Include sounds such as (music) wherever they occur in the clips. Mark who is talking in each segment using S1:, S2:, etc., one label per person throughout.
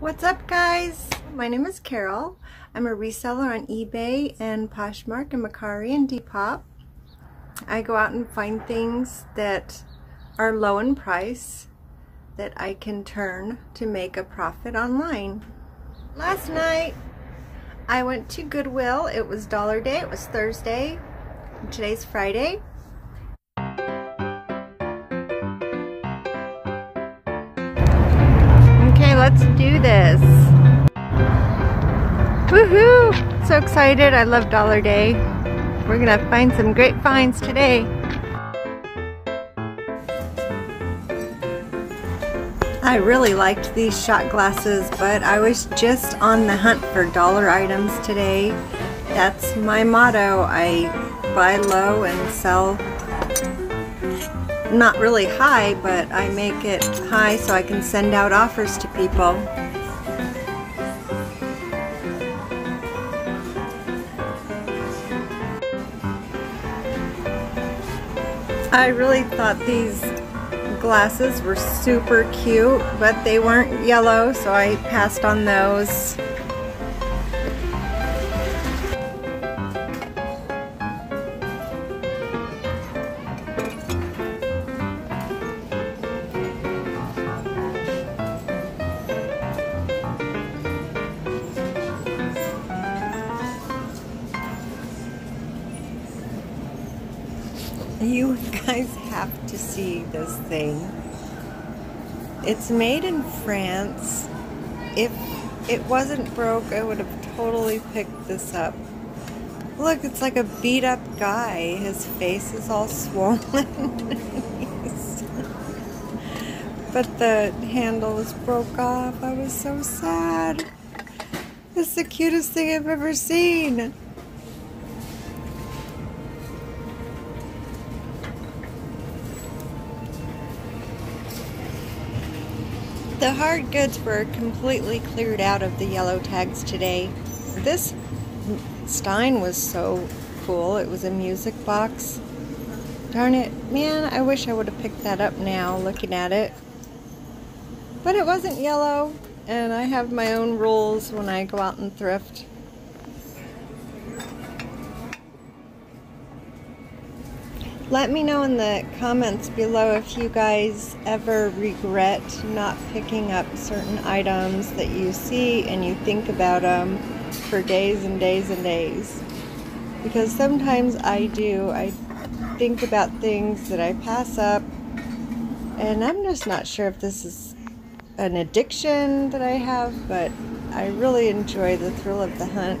S1: What's up guys? My name is Carol. I'm a reseller on eBay and Poshmark and Mercari and Depop. I go out and find things that are low in price that I can turn to make a profit online. Last night I went to Goodwill. It was dollar day. It was Thursday. Today's Friday. Do this. Woohoo! So excited. I love Dollar Day. We're gonna find some great finds today. I really liked these shot glasses, but I was just on the hunt for dollar items today. That's my motto. I buy low and sell not really high, but I make it high so I can send out offers to people. I really thought these glasses were super cute, but they weren't yellow, so I passed on those. To see this thing. It's made in France. If it wasn't broke, I would have totally picked this up. Look, it's like a beat up guy. His face is all (laughs) swollen. but the handle was broke off. I was so sad. It's the cutest thing I've ever seen. The hard goods were completely cleared out of the yellow tags today. This Stein was so cool. It was a music box. Darn it. Man, I wish I would have picked that up now looking at it. But it wasn't yellow, and I have my own rules when I go out and thrift. Let me know in the comments below if you guys ever regret not picking up certain items that you see and you think about them for days and days and days. Because sometimes I do. I think about things that I pass up and I'm just not sure if this is an addiction that I have, but I really enjoy the thrill of the hunt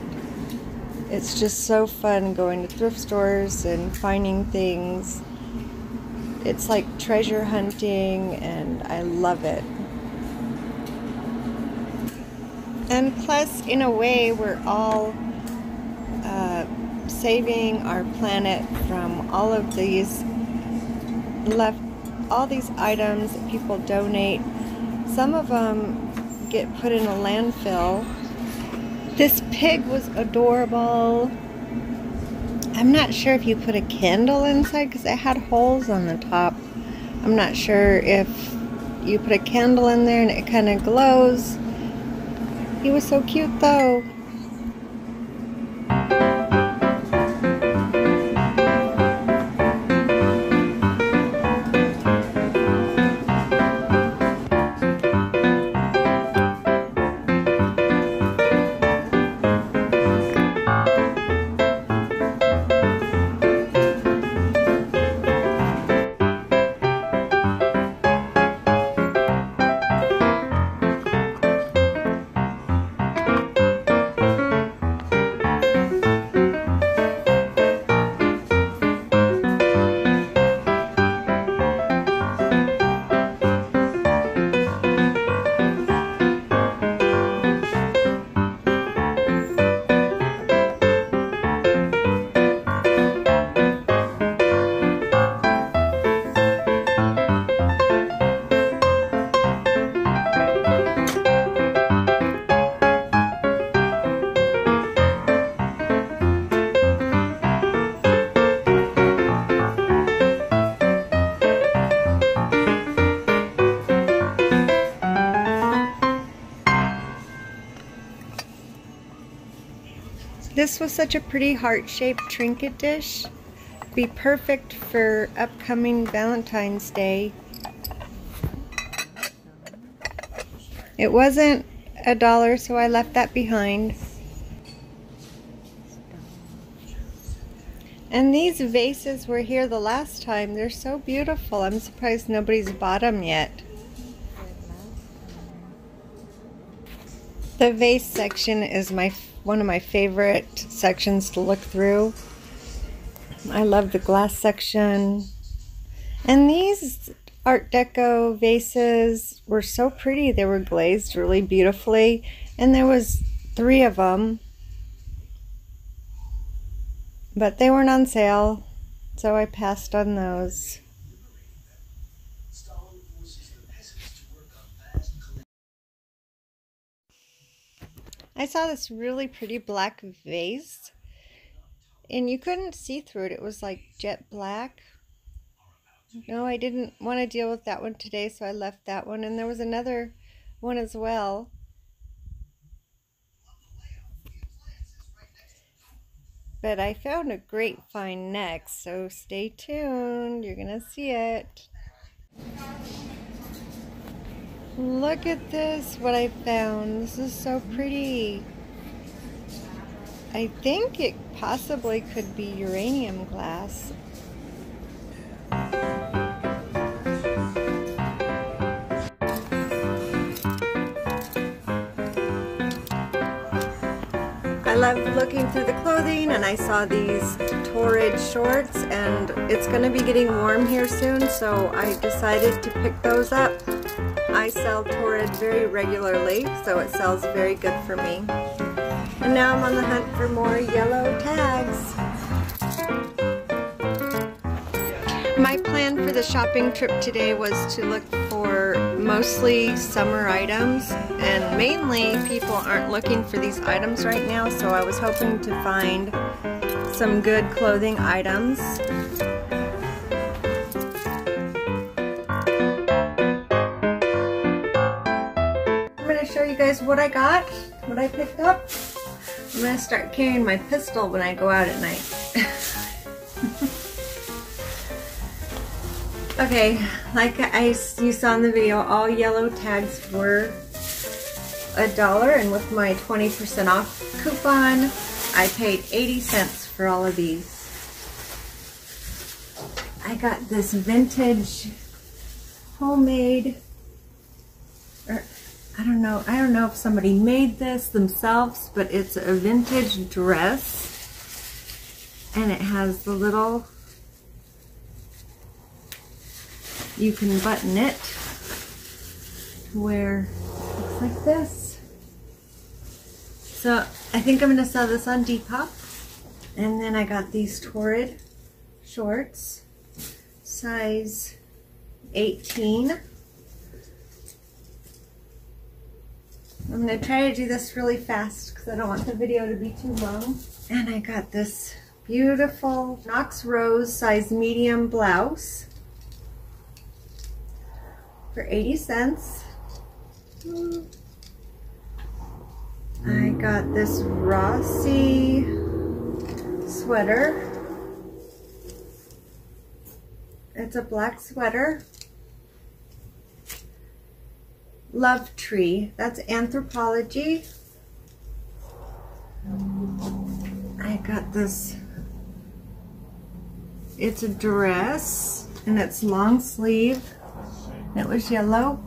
S1: it's just so fun going to thrift stores and finding things. It's like treasure hunting and I love it. And plus, in a way, we're all uh, saving our planet from all of these left, all these items that people donate. Some of them get put in a landfill this pig was adorable. I'm not sure if you put a candle inside because it had holes on the top. I'm not sure if you put a candle in there and it kind of glows. He was so cute though. This was such a pretty heart-shaped trinket dish. Be perfect for upcoming Valentine's Day. It wasn't a dollar, so I left that behind. And these vases were here the last time. They're so beautiful. I'm surprised nobody's bought them yet. The vase section is my one of my favorite sections to look through. I love the glass section. And these Art Deco vases were so pretty. They were glazed really beautifully. And there was three of them. But they weren't on sale. So I passed on those. I saw this really pretty black vase and you couldn't see through it. It was like jet black. No, I didn't want to deal with that one today, so I left that one. And there was another one as well. But I found a great find next, so stay tuned. You're going to see it. Look at this, what I found. This is so pretty. I think it possibly could be uranium glass. I love looking through the clothing and I saw these Torrid shorts and it's going to be getting warm here soon so I decided to pick those up. I sell Torrid very regularly so it sells very good for me. And now I'm on the hunt for more yellow tags. My plan for the shopping trip today was to look for mostly summer items and mainly people aren't looking for these items right now so I was hoping to find some good clothing items. What I got, what I picked up. I'm gonna start carrying my pistol when I go out at night. (laughs) okay, like I you saw in the video, all yellow tags were a dollar and with my 20% off coupon, I paid 80 cents for all of these. I got this vintage homemade er, I don't know. I don't know if somebody made this themselves, but it's a vintage dress. And it has the little, you can button it where it looks like this. So I think I'm going to sell this on Depop. And then I got these Torrid shorts, size 18. I'm going to try to do this really fast because I don't want the video to be too long. And I got this beautiful Knox Rose size medium blouse for 80 cents. I got this Rossi sweater. It's a black sweater Love Tree. That's Anthropologie. I got this. It's a dress and it's long sleeve. It was yellow.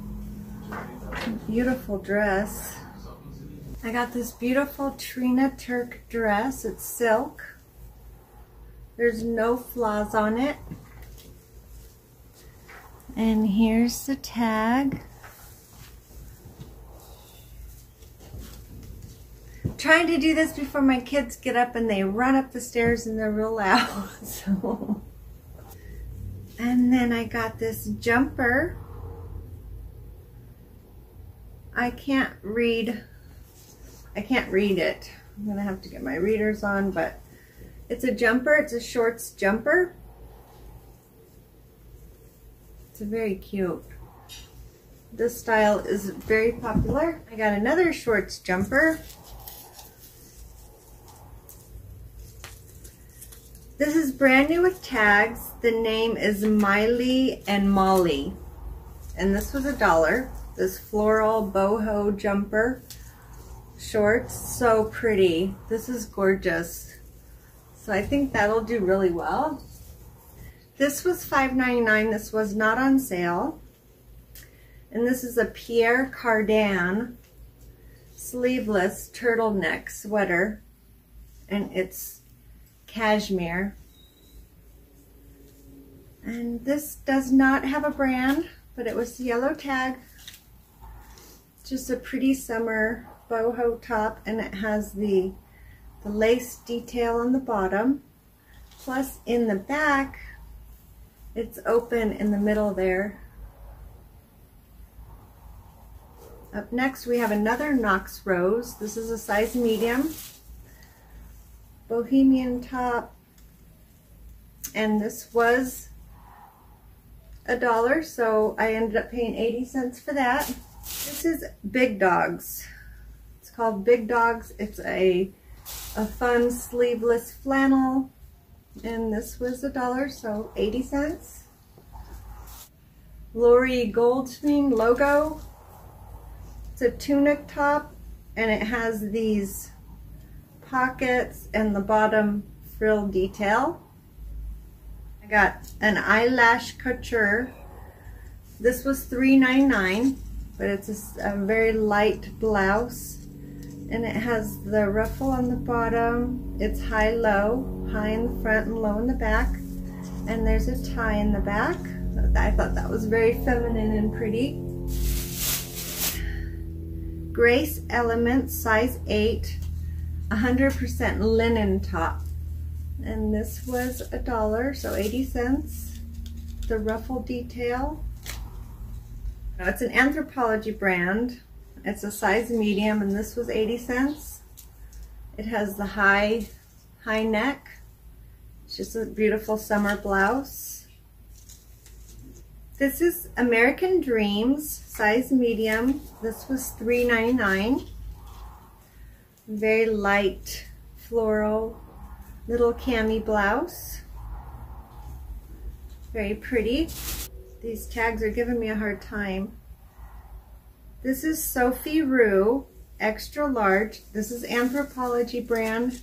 S1: Beautiful dress. I got this beautiful Trina Turk dress. It's silk. There's no flaws on it. And here's the tag. Trying to do this before my kids get up and they run up the stairs and they're real loud. (laughs) So, and then I got this jumper. I can't read. I can't read it. I'm gonna have to get my readers on, but it's a jumper. It's a shorts jumper. It's a very cute. This style is very popular. I got another shorts jumper. This is brand new with tags. The name is Miley and Molly. And this was a dollar. This floral boho jumper shorts. So pretty. This is gorgeous. So I think that'll do really well. This was $5.99. This was not on sale. And this is a Pierre Cardin sleeveless turtleneck sweater. And it's cashmere. And this does not have a brand, but it was yellow tag. Just a pretty summer boho top, and it has the, the lace detail on the bottom. Plus, in the back, it's open in the middle there. Up next, we have another Knox Rose. This is a size medium bohemian top. And this was a dollar so I ended up paying 80 cents for that. This is big dogs. It's called big dogs. It's a a fun sleeveless flannel. And this was a dollar so 80 cents. Lori Goldstein logo. It's a tunic top and it has these pockets and the bottom frill detail. I got an eyelash couture. This was $3.99, but it's a, a very light blouse. And it has the ruffle on the bottom. It's high-low, high in the front and low in the back. And there's a tie in the back. I thought that was very feminine and pretty. Grace Element, size 8. 100% linen top. And this was a dollar, so 80 cents. The ruffle detail. It's an Anthropologie brand. It's a size medium, and this was 80 cents. It has the high, high neck. It's just a beautiful summer blouse. This is American Dreams, size medium. This was $3.99 very light floral little cami blouse. Very pretty. These tags are giving me a hard time. This is Sophie Rue, extra large. This is Anthropologie brand.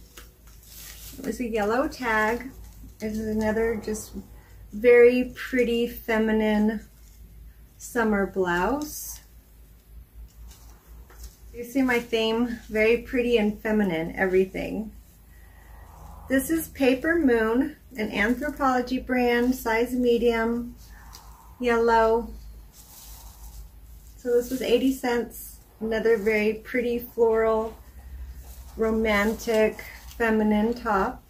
S1: It was a yellow tag. This is another just very pretty feminine summer blouse. You see my theme? Very pretty and feminine, everything. This is Paper Moon, an Anthropologie brand, size medium, yellow. So this was 80 cents. Another very pretty floral, romantic, feminine top.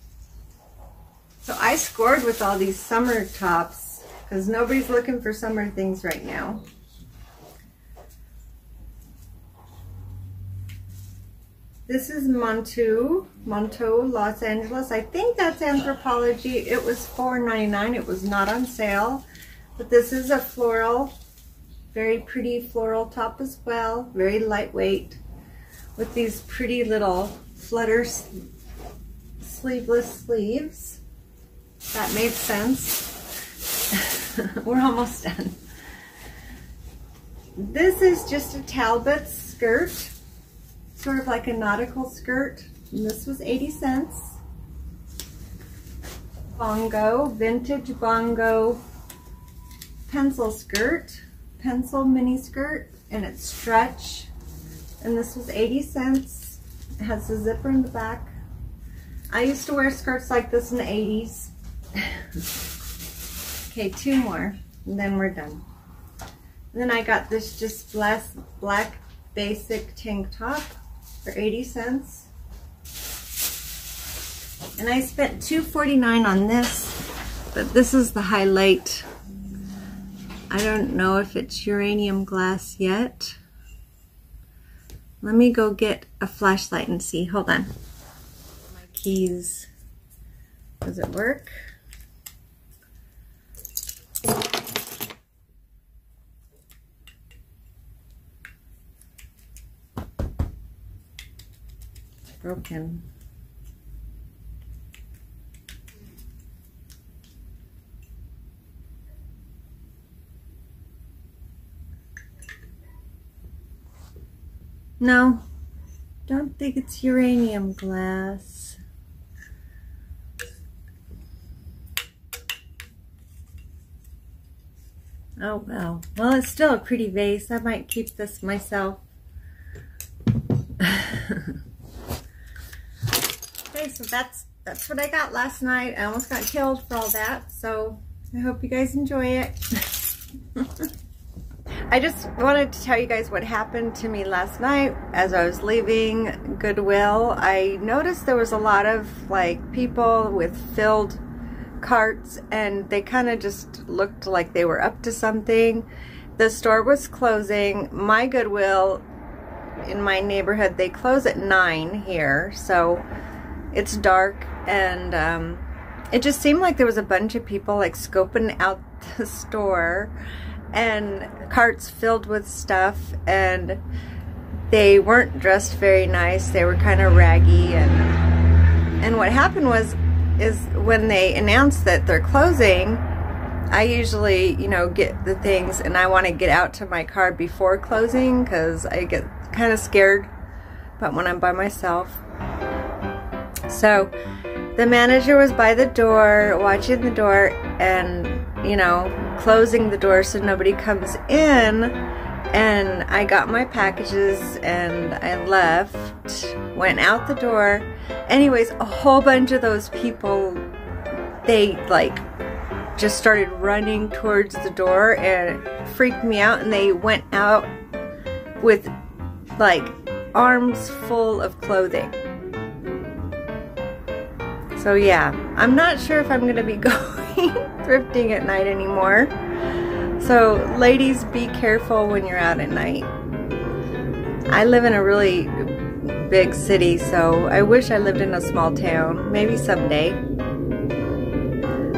S1: So I scored with all these summer tops because nobody's looking for summer things right now. This is Montu, Monto, Los Angeles. I think that's Anthropologie. It was $4.99. It was not on sale. But this is a floral, very pretty floral top as well. Very lightweight with these pretty little flutter sleeveless sleeves. That made sense. (laughs) We're almost done. This is just a Talbot skirt sort of like a nautical skirt. And this was 80 cents. Bongo, vintage bongo pencil skirt, pencil mini skirt, and it's stretch. And this was 80 cents. It has a zipper in the back. I used to wear skirts like this in the 80s. (laughs) okay, two more, and then we're done. And then I got this just black, black basic tank top for 80 cents. And I spent $2.49 on this, but this is the highlight. I don't know if it's uranium glass yet. Let me go get a flashlight and see. Hold on. My keys. Does it work? broken. No, don't think it's uranium glass. Oh well, well it's still a pretty vase. I might keep this myself. Okay, so that's that's what I got last night. I almost got killed for all that. So I hope you guys enjoy it. (laughs) I just wanted to tell you guys what happened to me last night as I was leaving Goodwill. I noticed there was a lot of like people with filled carts and they kind of just looked like they were up to something. The store was closing. My Goodwill in my neighborhood, they close at 9 here, so it's dark and um, it just seemed like there was a bunch of people like scoping out (laughs) the store and carts filled with stuff and they weren't dressed very nice. They were kind of raggy and and what happened was is when they announced that they're closing, I usually, you know, get the things and I want to get out to my car before closing because I get kind of scared but when I'm by myself. So the manager was by the door, watching the door and, you know, closing the door so nobody comes in and I got my packages and I left, went out the door. Anyways, a whole bunch of those people, they like just started running towards the door and freaked me out and they went out with like arms full of clothing. So yeah, I'm not sure if I'm gonna be (laughs) going thrifting at night anymore. So ladies, be careful when you're out at night. I live in a really big city, so I wish I lived in a small town. Maybe someday.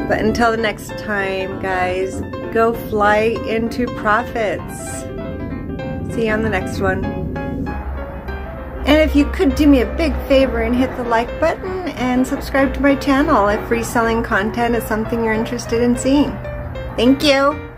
S1: But until the next time, guys, go fly into profits. See you on the next one. And if you could do me a big favor and hit the like button and subscribe to my channel if reselling content is something you're interested in seeing. Thank you.